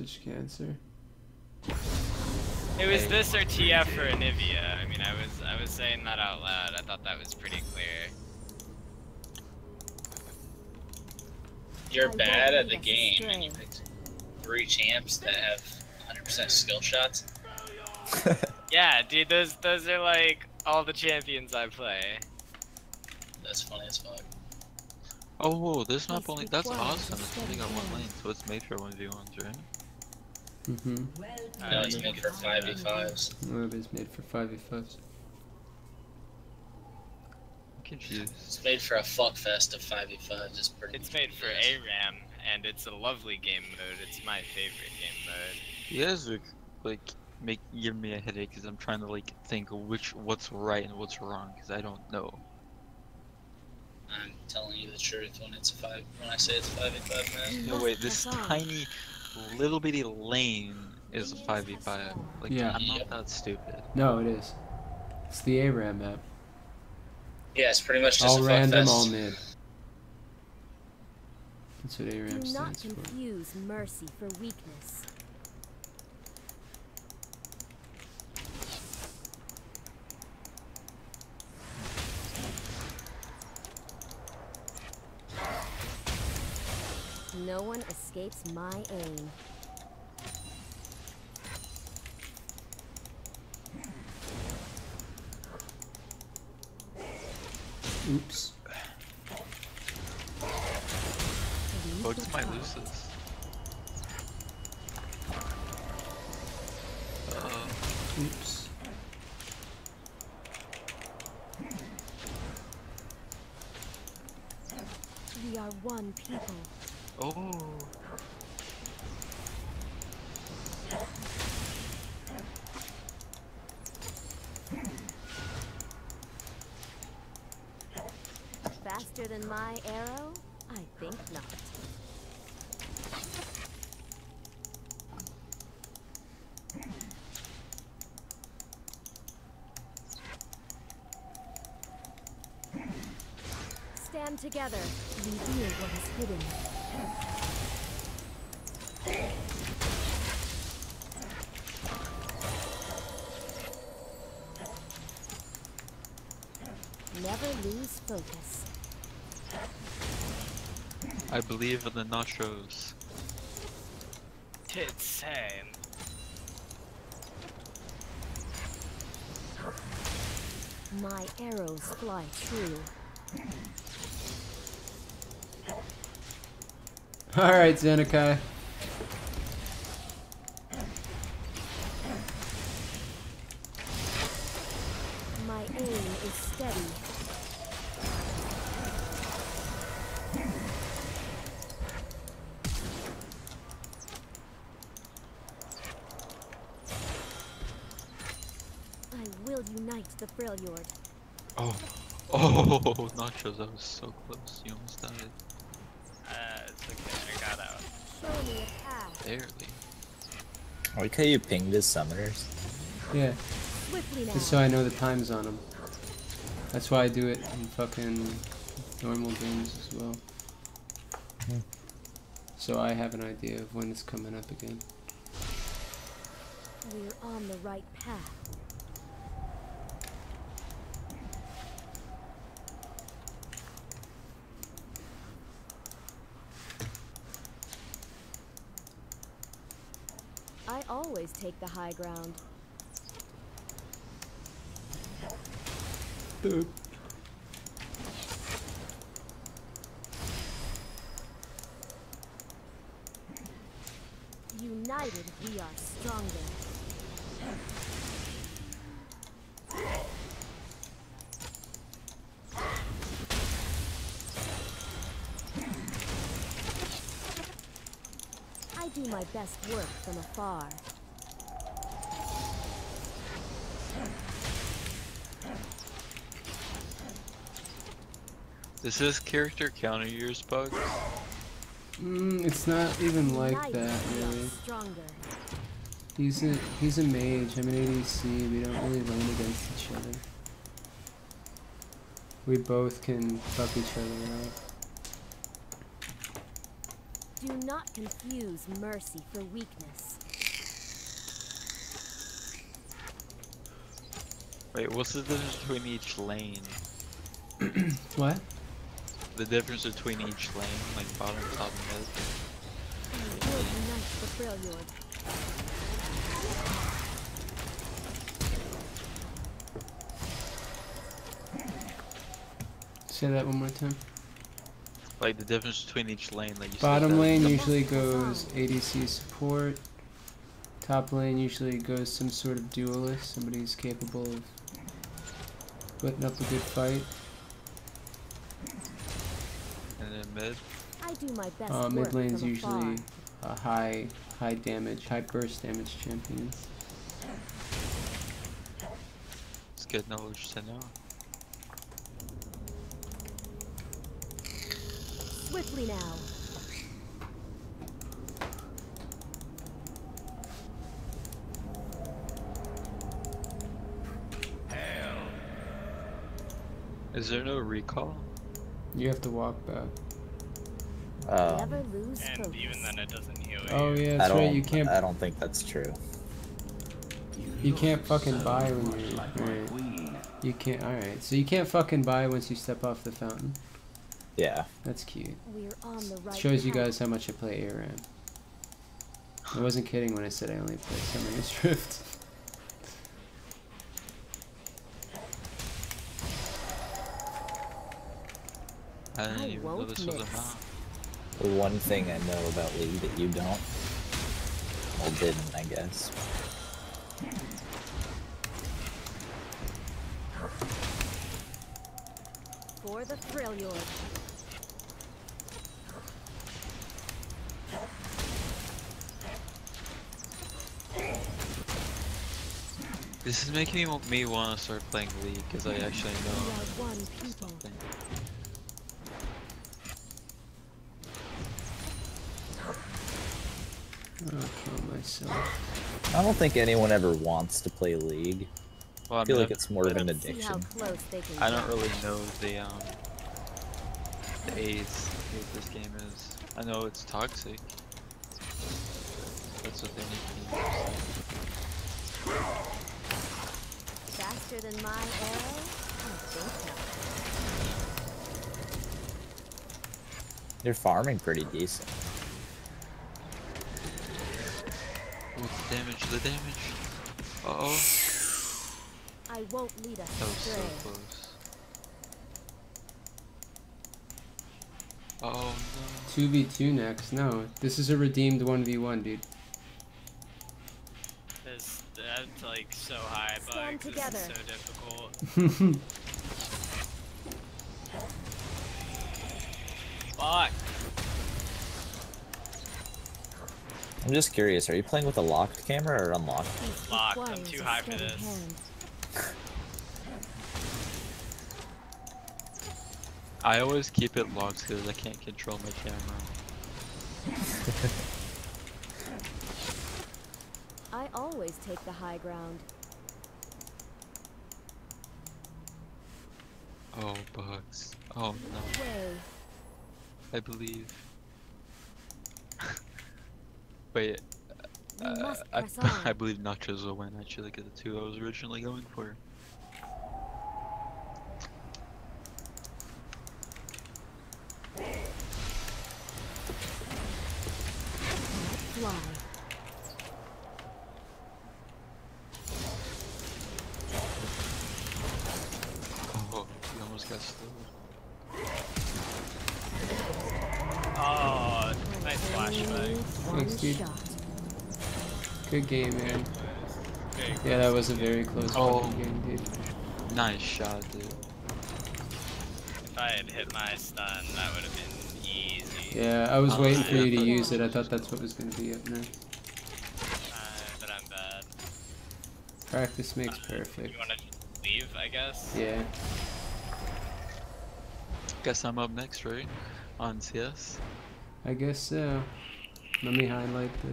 Stitch Cancer. It was this or TF for Anivia. I mean, I was I was saying that out loud. I thought that was pretty clear. You're bad at the game and you picked three champs that have 100% skill shots. Yeah, dude, those those are like all the champions I play. That's funny as fuck. Oh, whoa, this map Place only. That's awesome. to It's only steady got one lane, so it's made for 1v1s, right? Mm-hmm. No, it's made can for 5v5s. Orb is made for 5v5s. Confused. It's made for a fuck fest of 5v5s. It's pretty It's made for it is. ARAM, and it's a lovely game mode. It's my favorite game mode. You guys are like make give me a headache because I'm trying to like think which what's right and what's wrong because I don't know. I'm telling you the truth when it's a five. When I say it's a 5v5 match. You No must wait, this press on. tiny little bitty lane is a 5v5. Like Yeah. I'm not that stupid. No, it is. It's the ARAM map. Yeah, it's pretty much just All a fuck random, fest. all mid. That's what ARAM Do not confuse mercy for weakness. No one escapes my aim. Oops. Bugs might lose this. Uh, Oops. We are one people. oh. Faster than my arrow? I think not. Stand together. Reveal what is hidden. Never lose focus. I believe in the nachos. It's insane. My arrows fly true. Alright, Zenekai. My aim is steady. Unite the Freljord. Oh. Oh, nachos, that was so close. You almost died. Uh, it's okay. I got out. Show me a path. Barely. I like how you pinged his summoners. Yeah, just so I know the times on them. That's why I do it in fucking normal games as well. Hmm. So I have an idea of when it's coming up again. We're on the right path. I always take the high ground. United, we are stronger. I do my best work from afar. Does this character counter yours, Bug? Mm, it's not even like that, we really. He's a he's a mage. I'm an ADC. We don't really lane against each other. We both can fuck each other up. Do not confuse mercy for weakness. Wait, what's the difference between each lane? What? The difference between each lane, like bottom, top, mid. I will unite the Freljord. Say that one more time. Like the difference between each lane, like you said Bottom that- lane usually goes ADC support. Top lane usually goes some sort of duelist, somebody who's capable of putting up a good fight. and then mid. I do my best Uh, mid lane's from usually a high, high damage, high burst damage champions. It's good knowledge to know. Swiftly now. Is there no recall? You have to walk back. Um, Never lose And focus. even then, it doesn't heal you. Oh yeah, that's right. You can't. I don't think that's true. You can't fucking buy when you're. Right. You can't. All right. So you can't fucking buy once you step off the fountain. Yeah. That's cute. We're on the right Shows you guys how much I play ARAM. I wasn't kidding when I said I only play Summoner's Rift. I didn't even know this was a map. The one thing I know about Lee that you don't. Well, didn't, I guess. For the Freljord. This is making me, me want to start playing League because I actually know one something. I'll kill myself. I don't think anyone ever wants to play League. Well, I feel like it's more of an Let's see how addiction. close they can I don't really know the um the aids what this game is. I know it's toxic. That's what they need to use. Faster than my arrow? I think not. They're farming pretty decent. What's the damage? The damage. Uh oh. I won't lead us That was so close. Oh no. 2v2 next. No, this is a redeemed 1v1, dude. This, that's like so high, Stand but this is so difficult. Fuck. I'm just curious, are you playing with a locked camera or unlocked? Locked, I'm too high for this. I always keep it locked because I can't control my camera. I always take the high ground. Oh bugs. Oh no. Way. I believe. Wait. We Uh, I. I believe Nachos will win actually because the two I was originally going for. Fly. Oh, you almost got slowed. Oh, nice Only flashback. one Thanks, dude. Shot. Good game, man. Yeah, that was a very close Oh. game, dude. Nice shot, dude. If I had hit my stun, that would have been easy. Yeah, I was Oh, waiting for you to use it. I thought that's what was gonna be up next. Uh, but I'm bad. Practice makes Uh, perfect. You wanna leave, I guess? Yeah. Guess I'm up next, right? On CS. I guess so. Let me highlight this.